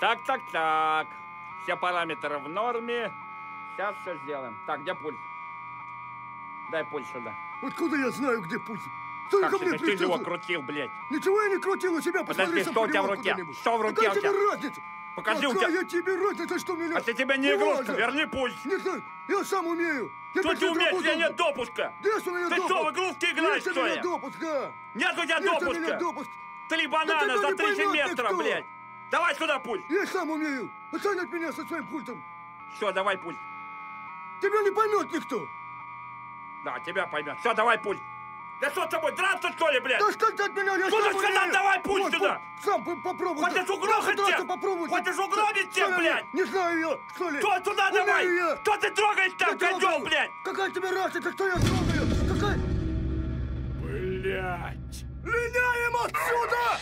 Так, так, так. Все параметры в норме. Сейчас все сделаем. Так, где пульс? Дай пульс сюда. Откуда я знаю, где пульс? Что Как ко ты мне ты его крутил, блядь? Ничего я не крутил у себя, Подожди, посмотри сам что у тебя в руке? Что в руке Какая у тебя? тебе разница? Покажи у Какая тебя. тебе разница, что у меня? А ты тебе не игрушка, важно. верни пульс. Не знаю, я сам умею. Я Что ты умеешь? У тебя работал. нет допуска. Есть у меня Ты допуск. что, в игрушки играешь, у что меня ли? Нет у тебя Есть у меня допуска. допуск. Три Да банана тебя за не 30 поймет метров, блядь. Давай сюда пульс. Я сам умею. Отстань от меня со своим пультом. Все, давай пульс. Тебя не поймет никто. Да, тебя поймет. Все, давай пульс. Да что с тобой, драться что ли, блядь? Да что ты от меня? Я Что сам сказал? умею. Давай пульс Вот, сюда. вот, Сам по- попробуй. Хочешь угрохать драться всех? попробуй. Хочешь угробить Что всех, я, блядь? Не знаю я, что ли. Что туда Умею давай? я. Что ты трогаешь там, козел, блядь? Какая тебе разница, кто я трогаю? Какая... Блядь. Линяем отсюда!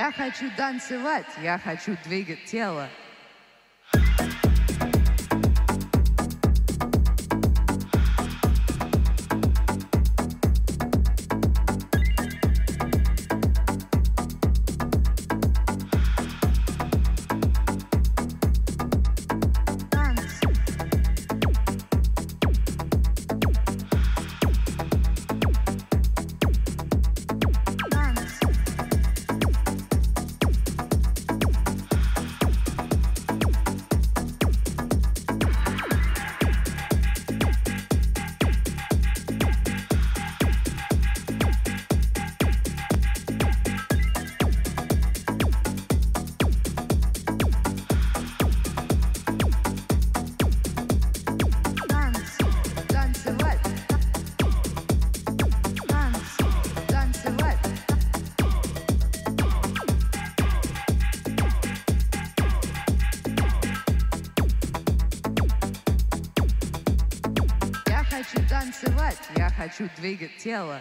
Я хочу танцевать, я хочу двигать тело. Двигать тело.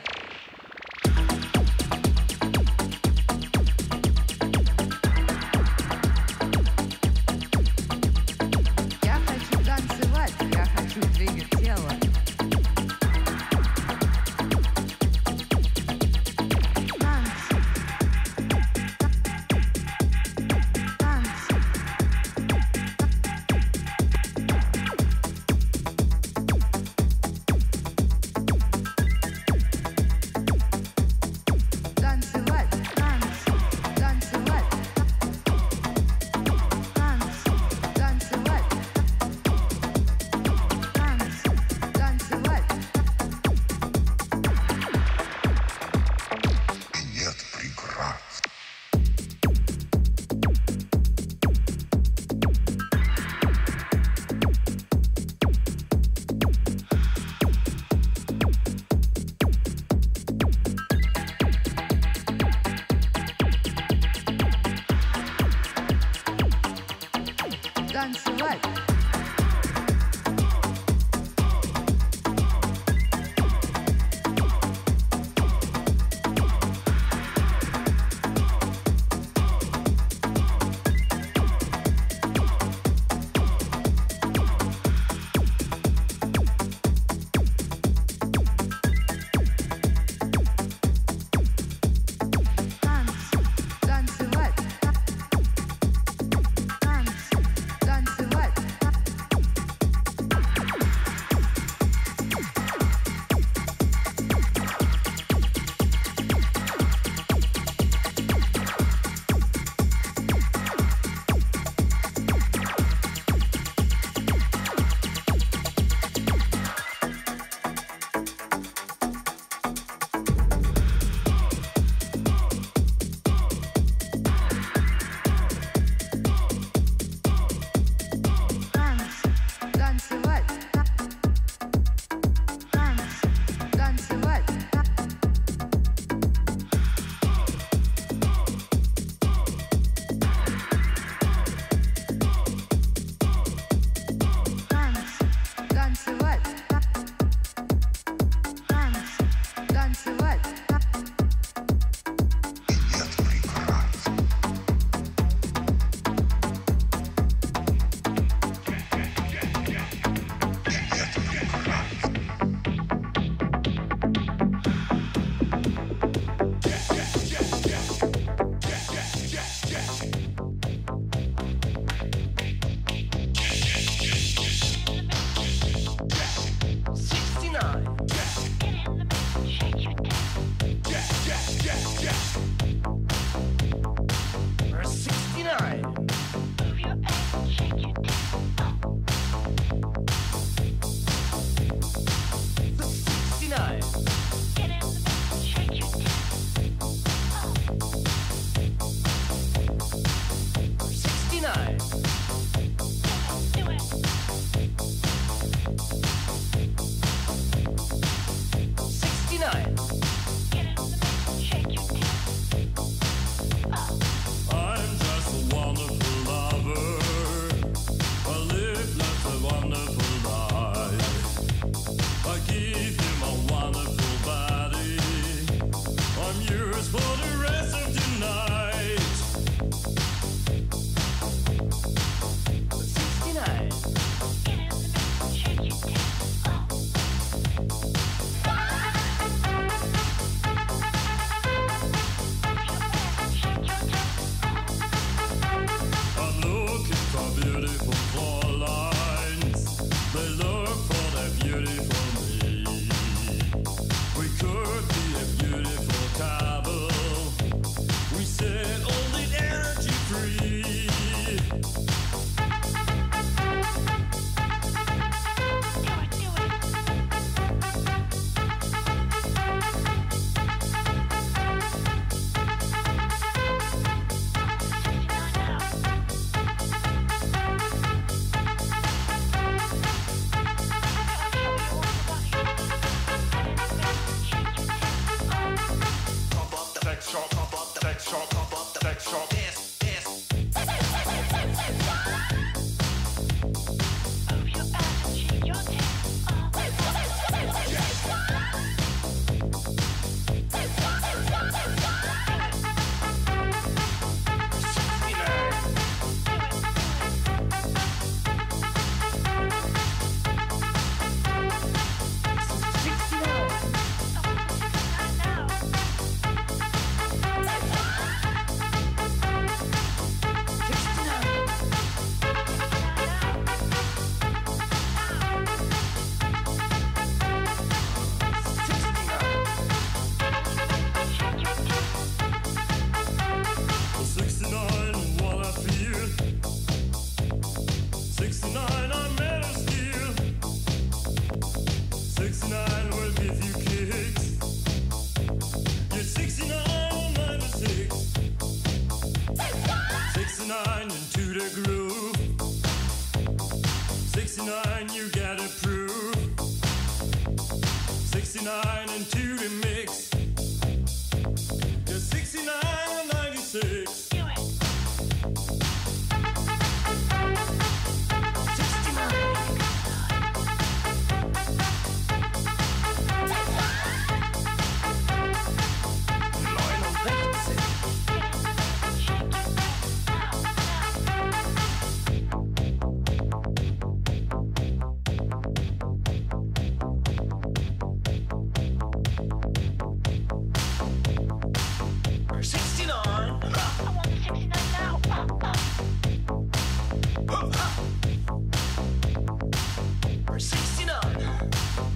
69.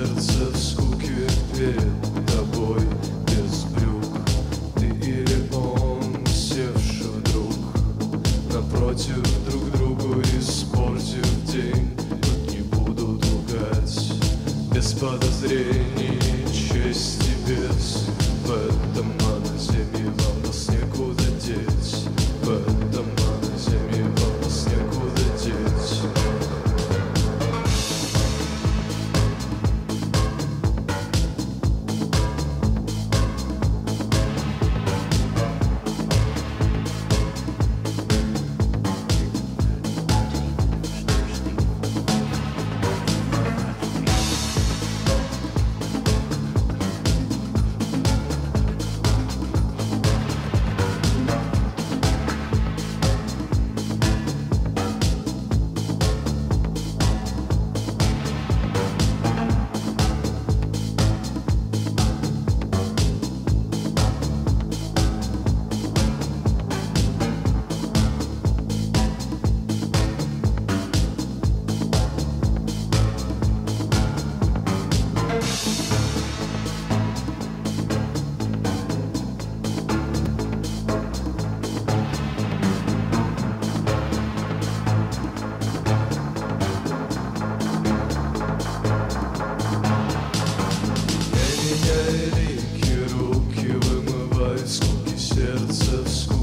сердце в скуке перед тобой без брюк. Ты или он, севший вдруг Напротив друг другу испортив день. Тут не буду лгать без подозрений, честь тебе shifts of school.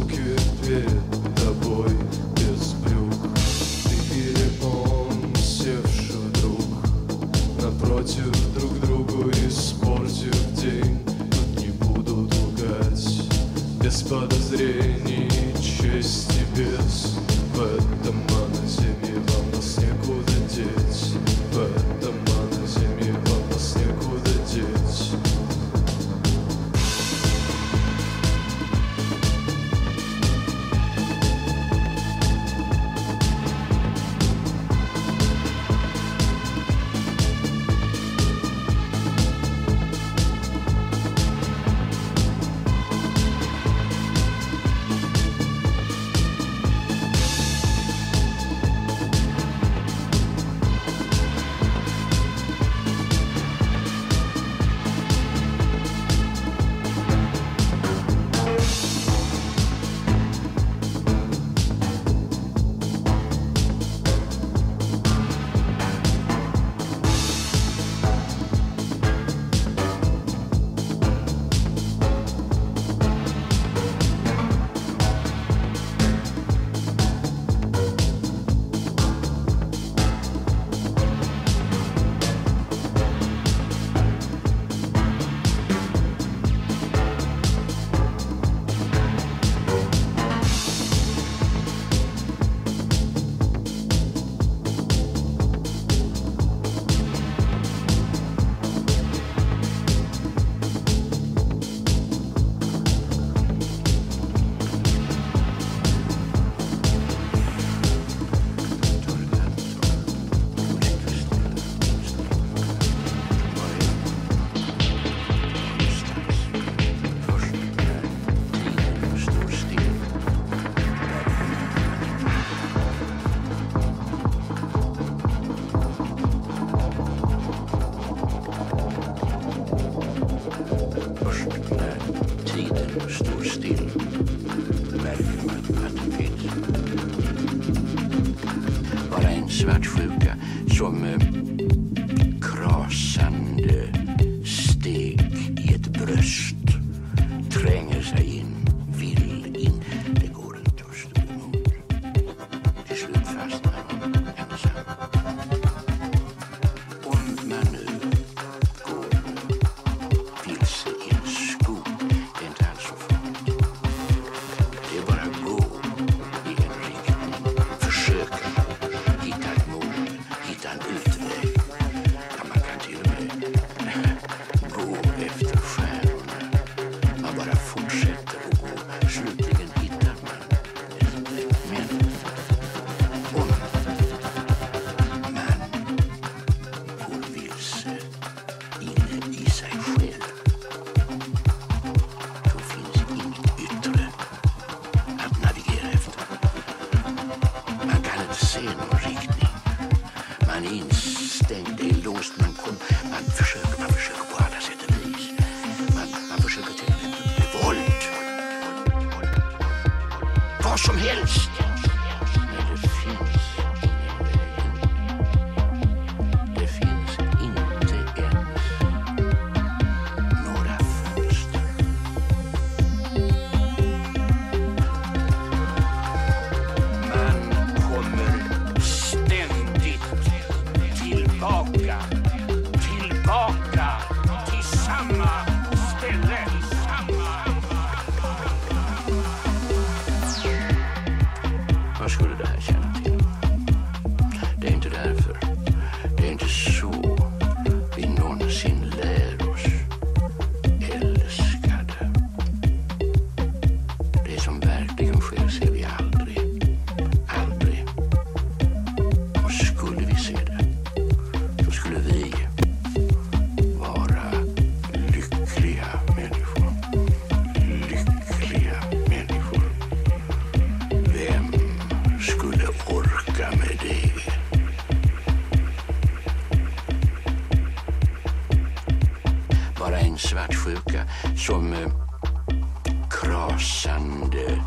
rasande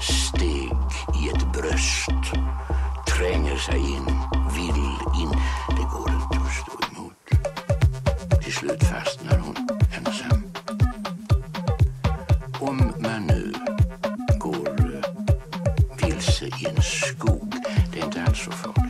steg i ett bröst. Tränger sig in, vill in. Det går inte att stå emot. Till slut fastnar hon ensam. Om man nu går vilse i en skog, det är inte alls så farligt.